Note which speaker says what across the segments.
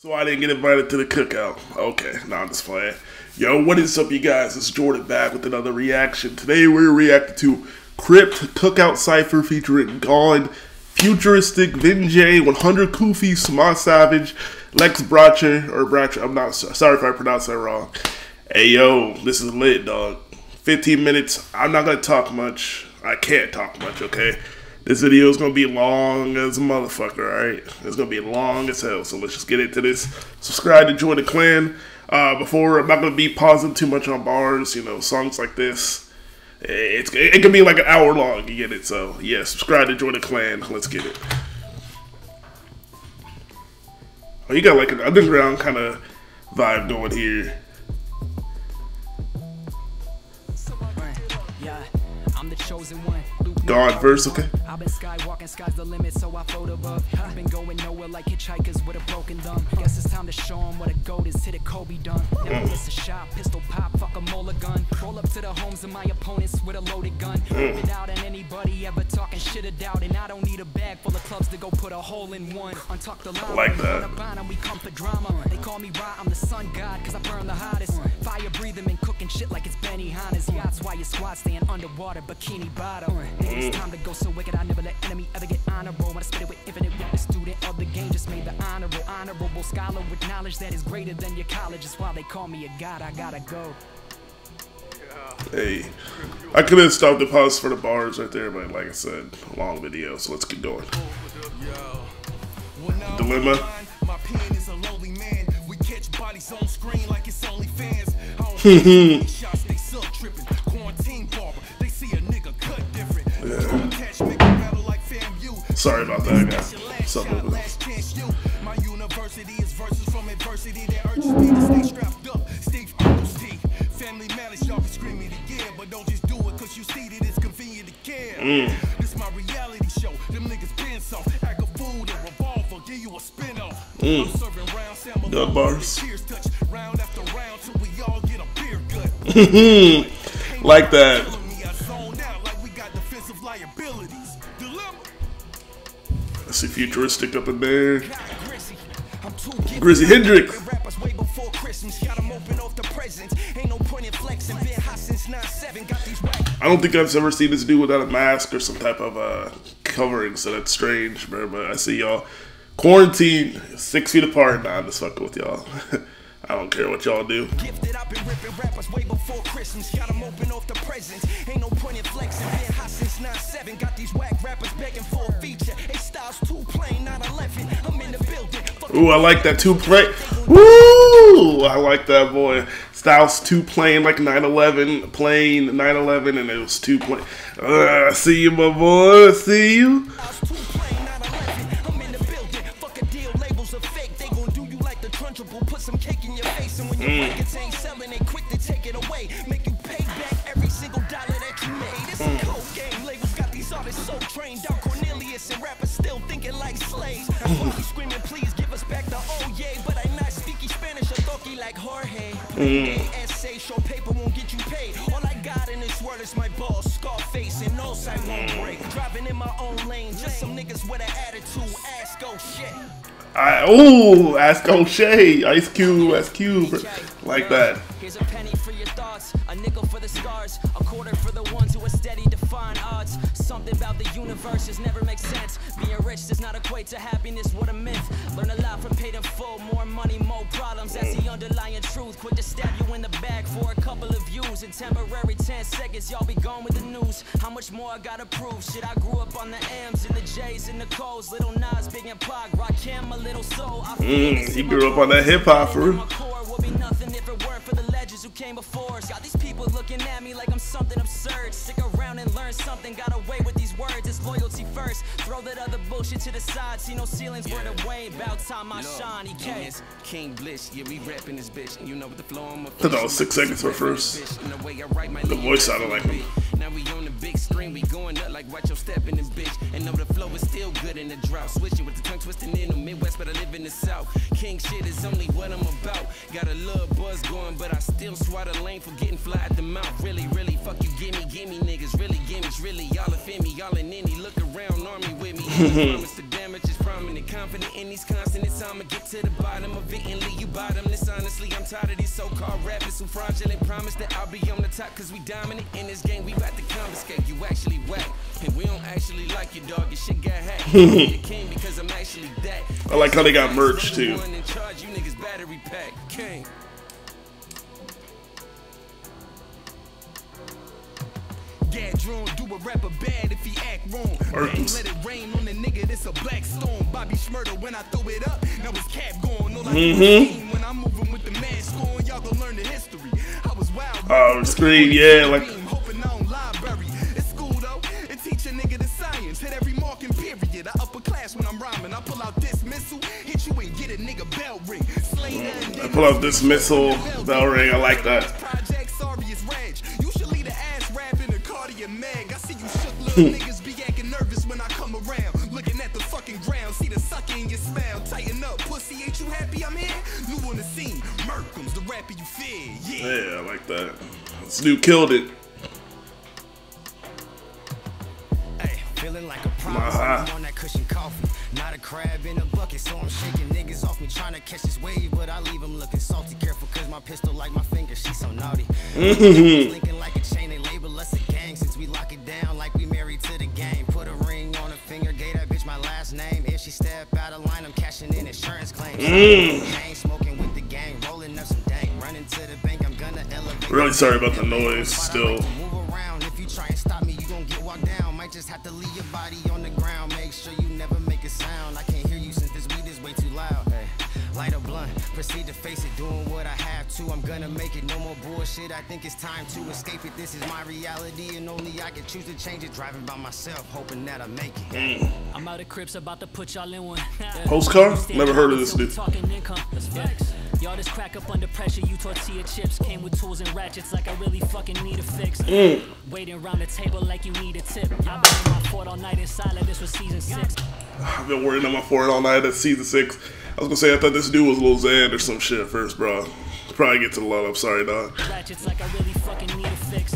Speaker 1: So I didn't get invited to the cookout. Okay, now I'm just playing. Yo, what is up, you guys? It's Jordan back with another reaction. Today we're reacting to Crypt Cookout Cypher featuring GAWNE, Futuristic, Vin Jay, 100 Kufi, Samad Savage, Lex Bratcher, or Bratcher, I'm not sorry if I pronounced that wrong. Hey yo, this is lit, dog. 15 minutes. I'm not gonna talk much. I can't talk much, okay? This video is gonna be long as a motherfucker, alright? It's gonna be long as hell, so let's just get into this. Subscribe to join the clan. Uh, before, I'm not gonna be pausing too much on bars, you know, songs like this. It's, it can be like an hour long, you get it? So, yeah, subscribe to join the clan. Let's get it. Oh, you got like an underground kind of vibe going here. I'm the chosen one. God verse, okay? I've been skywalking, sky's the limit, so I float above. I've been going nowhere like hitchhikers with a broken thumb. Guess it's time to show them what a goat is, hit it Kobe done. Never miss mm. a shot, pistol pop, fuck a molar gun. Roll up to the homes of my opponents with a loaded gun. Mm. Rip it out and anybody ever talking shit or doubt. And I don't need a bag full of clubs to go put a hole in one. Untuck the line, like that. we come for drama. They call me Ra, I'm the sun god, cause I burn the hottest. Fire breathing and cooking shit like it's Benihana's. Yachts while your squad staying underwater, bikini bottom. It's mm. time to go so wicked, I never let enemy ever get honorable. When I spit it with infinite wit, student of the game just made the honorable, honorable scholar with knowledge that is greater than your college. It's why they call me a god, I gotta go. Hey, I could have stopped the pause for the bars right there, but like I said, long video, so let's get going. Dilema. You see that convenient to care. Mm. This my reality show. Them niggas been soft. Act of food and revolver, give you a spin off. Mm. I'm serving round Sam Good bars. Touch, round after round till we all get a beer gut. like that. Futuristic up in there. Grizzy Hendrix. I don't think I've ever seen this dude without a mask or some type of uh, covering, so that's strange, bro. But I see y'all quarantine six feet apart. Nah, I'm just fucking with y'all. I don't care what y'all do. Gifted, I've been ripping rappers way before Christmas. Got them open off the presents. Ain't no point in flexing. Been hot since 9 Got these whack rappers begging for a feature. A styles too plain, 11. I'm in the building. Ooh, I like that two play. Ooh, I like that boy. Styles two playing like 911, playing 911, and it was two play. Uh, see you, my boy. See you. Mm. ain't selling, they quick to take it away. Make you pay back every single dollar that you made. It's mm. a cold game. Labels got these artists so trained. Don Cornelius and rappers still thinking like slaves. That's why we screaming, please give us back the oh yeah. But I not speaking Spanish or talkie like Jorge. Mm. Essay, show paper won't get you paid. All I got in this world is my balls, Scarface, and no side won't break. Driving in my own lane, just some niggas with an attitude. Ask go shit. I, ooh, ask O'Shea, Ice Cube, Ice Cube, like that. Here's a penny for your thoughts, a nickel for the scars, a quarter for the ones who are steady define odds. Something about the universe just never makes sense. Being rich does not equate to happiness, what a myth. Learn a lot from paid in full, more money, more problems. That's the mm. underlying truth. Quick to stab you in the back for a couple of views. In temporary 10 seconds, y'all be gone with the news. How much more I gotta prove? Shit, I grew up on the M's and the J's and the Co's. Little Nas, Big and Pac, Rakim, a little soul. Mm, he grew up on that hip hop for real came before us. Got these people looking at me like I'm something absurd. Stick around and learn something. Got away with these words. It's loyalty first. Throw that other bullshit to the side. See no ceilings yeah. the way. About time I shine. He came. King Bliss. Yeah, we rapping this bitch. You know what the flow I'm a That was six seconds for first. The voice sounded like me. Now we on the big screen, we going up like watch your step in this bitch. And know the flow is still good in the drought. Switching with the tongue twisting in the Midwest, but I live in the South. King shit is only what I'm about. Got a little buzz going, but I still swat a lane for getting fly at the mouth. Really, really, fuck you, gimme, gimme niggas. Really, gimme, really, y'all offend me, y'all in any. Look around, army with me. Promise damn
Speaker 2: damage is prominent. Confident in these consonants, I'ma get to the bottom of it and leave you bottomless. Honestly, I'm tired of these so-called rappers who fraudulent promise that I'll be on the top cause we dominant in this game. We about to confiscate you actually whack. And we don't actually like you, dog. Your shit got hacked. you king because I'm actually that.
Speaker 1: I like how they got merch too.
Speaker 2: In charge, you niggas battery pack. King. Gad drone, do a rapper bad if he act wrong. Bang, let it rain on the nigga, this a black storm. Bobby when I throw it up, now his cap going. All I
Speaker 1: mm-hmm.
Speaker 2: when I'm moving with the man scoring, y'all gon' learn the history. I was wild.
Speaker 1: Oh, screen, yeah, like.
Speaker 2: I pull out this missile, hit you and get a nigga bell ring. Slay
Speaker 1: I pull out this missile, bell ring. I like that.
Speaker 2: Project, sorry, it's Reg. You should lead the ass rap in the Cartier Meg. I see you shook little niggas be acting nervous when I come around. Looking at the fucking ground, see the sucker in your smile. Tighten up, pussy, ain't you happy I'm here? New on the scene, Merkham's the rapper you fear. Yeah,
Speaker 1: Yeah, I like that. Snoop killed it.
Speaker 2: Hey, feeling like a problem
Speaker 1: Uh-huh.
Speaker 2: on that cushion coffee. Not a crab in a bucket, so I'm shaking niggas off me trying to catch this wave, but I leave them looking salty. Careful, cause my pistol like my finger, she so naughty. Linking like a chain, they label us a gang since we lock it down like we married to the game. Put a ring on her finger, gave that bitch my last name. If she step out of line, I'm cashing in insurance claims. Mm. Chain smoking with the gang, rolling up some dank, running to the bank. I'm gonna elevate.
Speaker 1: Really sorry about the noise. Still,
Speaker 2: Move around. If you try and stop me, you gon' get walked down. Might just have to leave your body on the ground. Make sure you never a sound. I can't hear you since this weed is way too loud. Hey, light a blunt, proceed to face it, doing what I have to. I'm gonna make it. No more bullshit. I think it's time to escape it. This is my reality, and only I can choose to change it. Driving by myself, hoping that I make it. Mm.
Speaker 3: I'm out of Crips, about to put y'all in one.
Speaker 1: Postcard? Never heard of this dude.
Speaker 3: Talking income, that's facts. Y'all just crack up under pressure. You tortilla chips came with tools and ratchets like I really fucking need a fix. Mm. Waiting around the table like you need a tip. I've been in my fort all night in silent. This was season six.
Speaker 1: I've been worrying on my forehead all night. That's season six. I was gonna say I thought this dude was Lil Xan or some shit at first, bro. Probably get to the lot. I'm sorry, dog.
Speaker 3: Ratchets like I really fucking need a fix.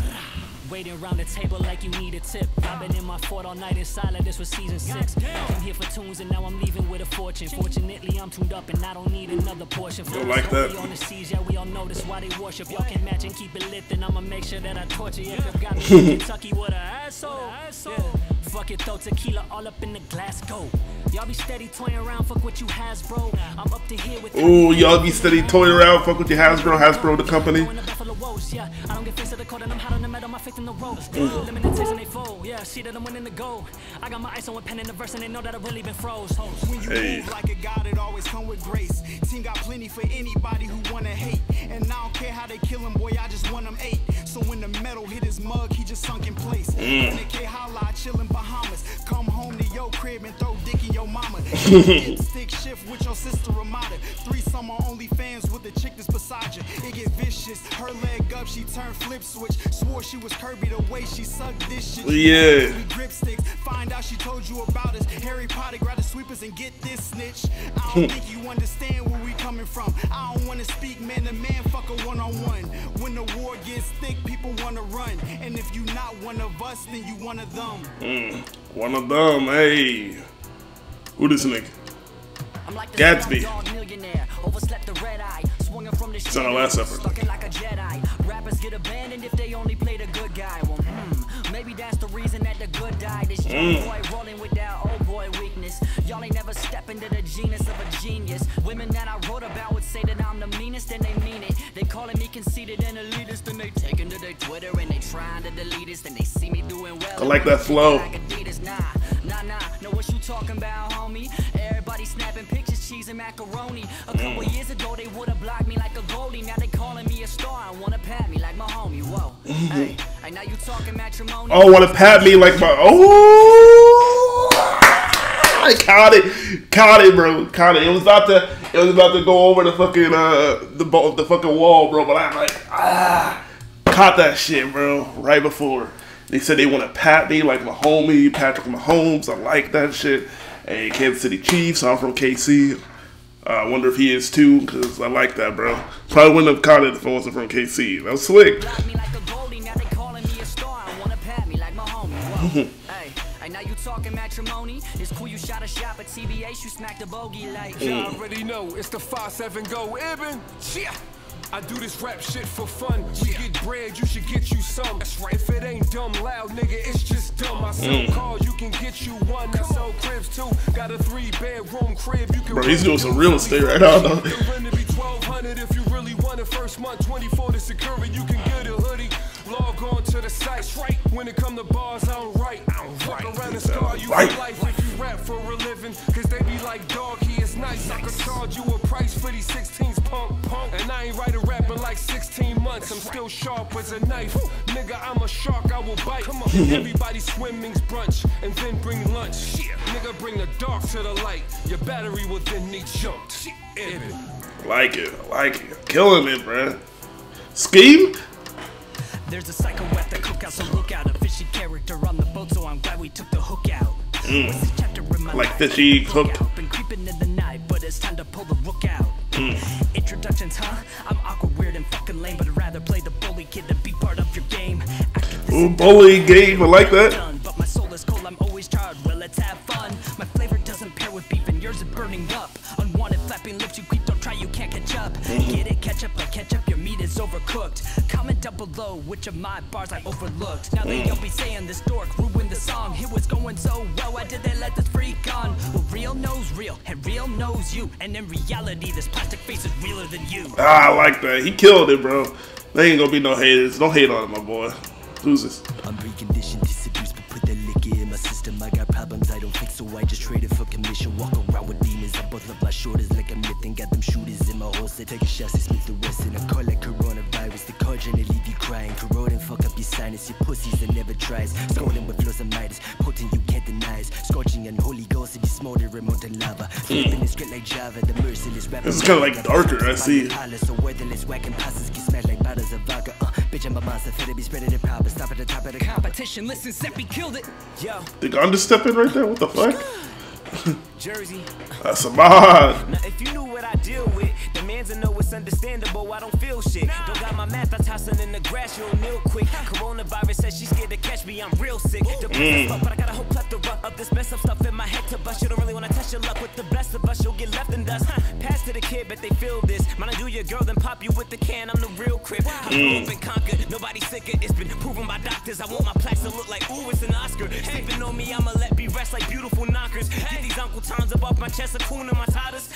Speaker 3: Waiting around the table like you need a tip. I've been in my fort all night in silent. This was season six. Came here for tunes and now I'm leaving with a fortune. Fortunately, I'm tuned up and I don't need another portion.
Speaker 1: Don't like that.
Speaker 3: On the seas, yeah, we all know this why they worship. Y'all can match and keep it lit, then I'ma make sure that I torture you. If got me in Kentucky with a asshole. Yeah. Fuck it though, tequila all up in the glass go. Y'all be steady toying around, fuck what you has, bro. I'm up to here with
Speaker 1: Ooh, y'all be steady toying around. Fuck with your Hasbro. Hasbro, the company.
Speaker 3: Going to Buffalo Wolves, yeah. I don't get face to the cold and I'm hot on the metal, my faith in the ropes. Limited taste and they fold, yeah. See that I'm winning the goal. I got my ice on with pen in the verse and they know that I really been froze.
Speaker 2: When you
Speaker 1: Hey.
Speaker 2: move like a god, it always come with grace. Team got plenty for anybody who wanna hate. And I don't care how they kill him, boy, I just want him eight. So when the metal hit his mug, he just sunk in place. Mm. When they K holla, I chill in Bahamas. Come home to your crib and throw dick in your mama. Stick shift with your sister Ramada. Three summer only fans with the chick that's beside you. It get vicious. Her leg up, she turned flip switch. Swore she was Kirby the way she sucked this shit.
Speaker 1: Yeah.
Speaker 2: Grip sticks. Find out she told you about us. Harry Potter grab the sweepers and get this snitch. I don't think you understand where we coming from. I don't wanna speak man to man, fuck a one on one. When the war gets thick, people wanna run. And if you not one of us, then you one of them. Mm.
Speaker 1: One of them. Hey, who this nigga?
Speaker 3: I'm like the
Speaker 1: Gatsby.
Speaker 3: millionaire, overslept the red eye, swung from the
Speaker 1: It's on our last effort.
Speaker 3: Like a Jedi. Rappers get abandoned if they only play the good guy. Well, hmm, maybe that's the reason that the good died. This young
Speaker 1: Mm.
Speaker 3: boy rolling with that old boy weakness. Y'all ain't never step into the genus of a genius. Women that I wrote about would say that I'm the meanest, and they mean it. They calling me conceited and elitist, and they taking to their Twitter and they trying to delete us. Then they see me doing well.
Speaker 1: I like that flow.
Speaker 3: Cheese and macaroni. A couple
Speaker 1: Mm.
Speaker 3: years ago, they would've blocked me like a goalie. Now they calling me a star and wanna pat me like my homie. Whoa, hey, hey, now you talking matrimony?
Speaker 1: Oh, want to pat me like my oh. I caught it, caught it, bro, caught it. It was about to, it was about to go over the fucking uh the ball, the fucking wall, bro. But I'm like, ah, caught that shit, bro, right before. They said they want to pat me like my homie Patrick Mahomes. I like that shit. Hey, Kansas City Chiefs. I'm from KC. Uh, I wonder if he is too, because I like that, bro. Probably wouldn't have caught it if I wasn't from KC. That was slick.
Speaker 3: Block me like a goalie. Now they calling me a star and wanna pat me like my homie. Whoa, hey, hey, now you talking matrimony. It's cool you shot a shot, but TBH you smacked a bogey like.
Speaker 4: You already know it's the 5-7 go Ibn. Yeah. I do this rap shit for fun. We get bread, you should get you some. That's right. If it ain't dumb loud, nigga, it's just dumb. I sell cars, you can get you one. I sell cribs too. Got a three bedroom crib. You can
Speaker 1: Bro, he's doing some real estate right now, though.
Speaker 4: The rent to be 1200 if you really want it. First month, 24 to secure it. You can get a hoodie. Log on to the site. Right. When it come to bars, I don't write. I don't Fuck around and scar you
Speaker 1: Right.
Speaker 4: for life if you rap for a living. Cause they be like, dog, he is nice. I could charge you a price for these 16s, punk, punk. And I ain't write a rap in like 16 months. I'm still sharp as a knife. Nigga, I'm a shark, I will bite. Come on. Everybody swimming's brunch and then bring lunch. Nigga, bring the dark to the light. Your battery will then need jumped. Ibn.
Speaker 1: Like it, I like it. Killing it, bruh. Scheme?
Speaker 3: There's a psycho at the cookout, so look out. A fishy character on the boat, so I'm glad we took the hook out. Mm. What's this chapter in my
Speaker 1: Like
Speaker 3: life?
Speaker 1: fishy
Speaker 3: Look Introductions, huh? I'm awkward, weird, and fucking lame, but I'd rather play the bully kid than be part of your game.
Speaker 1: Ooh, bully game, I like that.
Speaker 3: but my soul is cold, I'm always tired. Well, let's have fun. My flavor doesn't pair with beef, and yours is burning up. Unwanted flapping lips, you creep, don't try, you can't catch up. Mm-hmm. Get it, catch up, I your meat is overcooked. Comment down below which of my bars I overlooked. Now they don't be saying this dork ruined the song. It was going so well, why did they let this freak on? Well, real knows real, and real knows you. And in reality, this plastic face is realer than you.
Speaker 1: Ah, I like that. He killed it, bro. There ain't gonna be no haters. Don't hate on him, my boy. Who's
Speaker 5: so I just traded for commission. Walk around with demons, I both love my shoulders like I'm mything. Got them shooters in my holster, taking shots at Smith and Wesson. I call it coronavirus, the card gonna leave you crying. Corrode and fuck up your sinus, your pussies that never tries. Scolding with flows of Midas, potent you can't deny. it. Scorching and holy ghost, if you smoldering molten lava. Flipping the script like Java, the merciless rapper.
Speaker 1: This is kinda like darker, I see.
Speaker 5: So worthless, whacking passes get smashed like bottles of vodka. Uh, bitch, I'm a monster, fit to be spreading it proper. Stop at the top of the.
Speaker 3: Competition, listen, Seppi killed it. Yo,
Speaker 1: Did Gun just step in right there? What the fuck?
Speaker 6: Jersey.
Speaker 1: That's a mod.
Speaker 6: Now if you knew what I deal with, the man's a know it's understandable. I don't feel shit. Don't got my math, I tossing in the grass, you'll kneel quick. Coronavirus says she's scared to catch me, I'm real sick. The mm. fuck, but I got a whole plethora of this mess of stuff in my head to bust. You don't really wanna test your luck with the best of us, you'll get left in dust. Huh. Pass to the kid, but they feel this. Mind I do your girl, then pop you with the can. I'm the real crib. I grew up and conquered, nobody sicker. It's been proven by doctors. I want my plaques to look like ooh, it's an Oscar. Sleeping on me, I'ma let be rest like beautiful knockers. Get these Uncle Toms up off my chest, a coon and my tatas.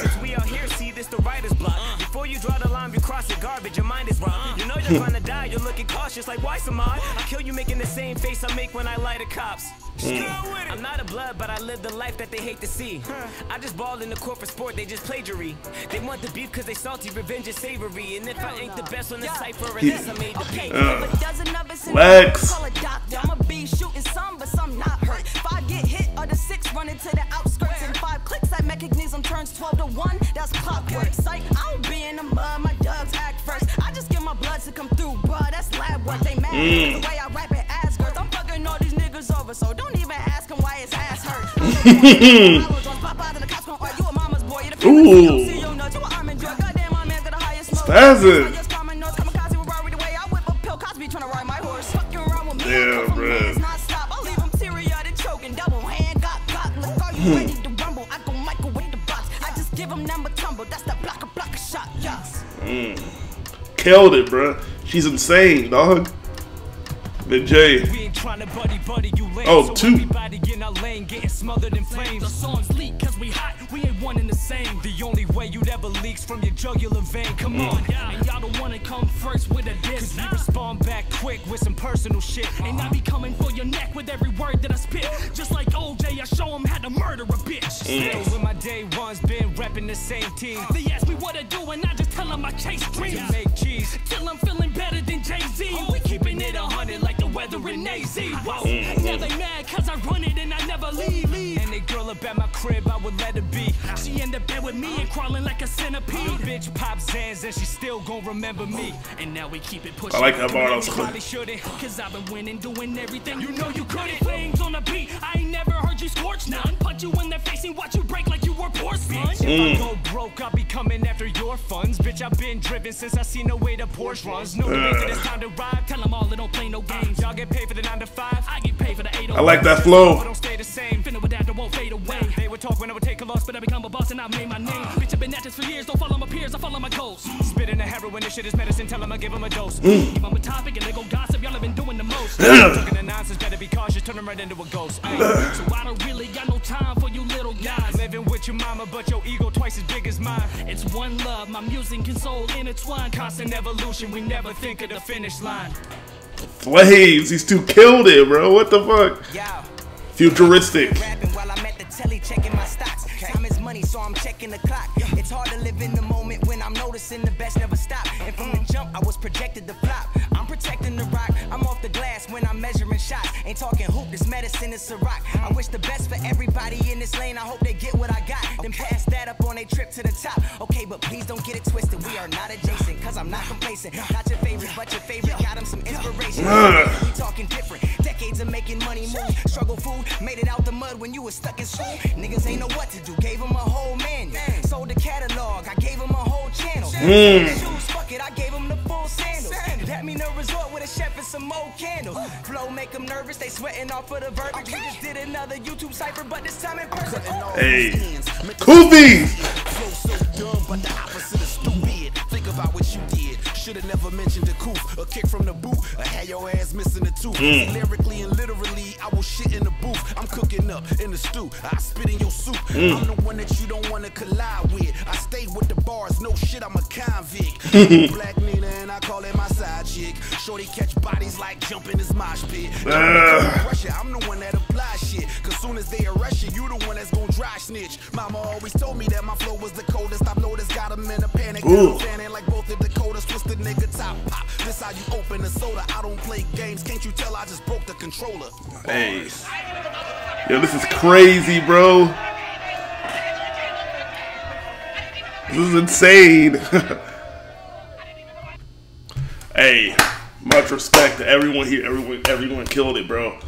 Speaker 6: Since we out here, this the writer's block. Before you draw the line, you cross it garbage, your mind is wrong. Uh. You know you're trying to die, you're looking cautious, like why some odd? I kill you making the same face I make when I light the cops. Mm. I'm not a blood, but I live the life that they hate to see. I just balled in the corporate sport, they just plagiary. They want the beef cause they salty, revenge is savory. And if I ain't the best on the cipher, unless I made the
Speaker 7: Okay,
Speaker 6: paper.
Speaker 7: if a dozen of us in
Speaker 1: Lex.
Speaker 7: call a doctor. I'ma be shooting some, but some not hurt. If I get hit, or the six running to the outskirts. In five clicks, that mechanism turns 12 to 1. That's clockwork. Sight, I don't be in the mud, my dogs act first. I just get my blood to come through, bruh. That's lab work. They mad
Speaker 1: Mm.
Speaker 7: the way I rap it ass girls. I'm fucking all these niggas over, so don't even ask him why his ass hurt.
Speaker 1: Ooh. Yeah, Mm. Killed it, bruh. She's insane, dog. Big J.
Speaker 3: We trying to buddy buddy you lame.
Speaker 1: Oh,
Speaker 3: so
Speaker 1: two.
Speaker 3: Everybody in our lane getting smothered in flames. The songs leak cause we hot, we ain't one and the same. The only way you'd ever leaks from your jugular vein. Come
Speaker 1: Mm.
Speaker 3: on, and y'all don't wanna come first with a diss. Cause we respond back quick with some personal shit. And I be coming for your neck with every word that I spit. Just like OJ, I show 'em how to murder a bitch.
Speaker 1: Mm.
Speaker 3: Still with my day ones, been repping the same team. They ask me what I do and I just tell 'em I chase dreams. To make cheese, till I'm feeling better than Jay-Z. The weather in AZ. Whoa. Now they mad cause I run it never leave. And they girl up at my crib, I would let her be. She end up there with me and crawling like a centipede. Bitch pop Zans and she still gon' remember me. And now we keep it pushing.
Speaker 1: I like that bar,
Speaker 3: Doing it. Probably shouldn't, cause I've been winning, doing everything. You know you couldn't. Flames on the beat, I ain't never heard you scorch none. Punch you in the face and watch you break like you were porcelain. If I mm. go broke, I'll be coming after your funds. Bitch, I've been driven since I seen the way the Porsche runs. No debate that it's time to ride. Tell them all they don't play no games.
Speaker 6: Y'all get paid for the 9 to 5.
Speaker 3: I get paid for the 808.
Speaker 1: I like that flow.
Speaker 3: But I become a boss and I made my name. Bitch, I've been at this for years. Don't follow my peers, I follow my goals.
Speaker 6: Spitting the heroin, this shit is medicine. Tell them I give them a dose. Mm.
Speaker 3: Give them a topic and they go gossip. Y'all have been doing the most.
Speaker 6: Talking the nonsense, better be cautious. Turn them right into a ghost. Ay,
Speaker 3: So I don't really got no time for you little guys.
Speaker 6: living with your mama, but your ego twice as big as mine.
Speaker 3: It's one love, my music and soul intertwined. Constant evolution, we never think of the finish line.
Speaker 1: Flames, these two killed it, bro. What the fuck? Futuristic.
Speaker 8: Money, so I'm checking the clock. It's hard to live in the moment when I'm noticing the best never stop. And from the jump, I was projected to flop. I'm protecting the rock. I'm off the glass when I'm measuring shots. Ain't talking hoop, this medicine is a rock. I wish the best for everybody in this lane. I hope they get what I got. Then pass that up on their trip to the top. Okay, but please don't get it twisted. We are not adjacent, cause I'm not complacent. Not your favorite, but your favorite. Got him some inspiration. we talking different. Decades of making money move. Struggle food, made it out the mud when you was stuck in school. Niggas ain't know what to do. Gave him a whole manual. Sold the catalog, I gave him a whole channel. Shoes, fuck it, I gave him the full sandals. That mean a resort with a chef and some more candles. Flow make them nervous, they sweating off of the verbiage. We just did another YouTube cipher, but this time in person.
Speaker 1: Hey. Kufi!
Speaker 9: Flow so dumb, but the opposite of stupid. Think about what you did. Should've never mentioned a coup, a kick from the boot, or had your ass missing a tooth. Lyrically and literally, I will shit in the. I'm cooking up in the stew. I spit in your soup. I'm the one that you don't wanna collide with. I stay with the bars, no shit, I'm a convict. Black Nina, and I call it my side chick. Shorty catch bodies like jumping his mosh pit. Russia, I'm the one that apply shit. Cause soon as they arrest you, you the one that's gonna dry snitch. Mama always told me that my flow was the coldest. I've noticed, got 'em in a panic.
Speaker 1: Ooh.
Speaker 9: Fanning like both of the Dakotas, twist the nigga top pop. This how you open a soda. I don't play games. Can't you tell I just broke the controller?
Speaker 1: Hey. Yo, this is crazy, bro. This is insane. hey, much respect to everyone here. Everyone, everyone killed it, bro.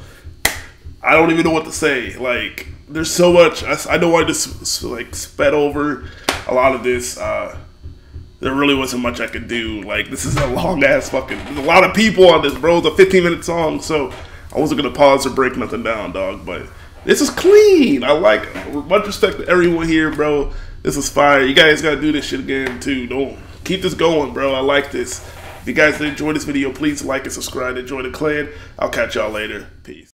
Speaker 1: I don't even know what to say. Like, there's so much. I, I know I just like sped over a lot of this. Uh, there really wasn't much I could do. Like, this is a long ass fucking. There's a lot of people on this, bro. It's a 15 minute song, so I wasn't gonna pause or break nothing down, dog. But this is clean. I like. Much respect to everyone here, bro. This is fire. You guys gotta do this shit again too. Don't keep this going, bro. I like this. If you guys enjoyed this video, please like and subscribe. Enjoy the clan. I'll catch y'all later. Peace.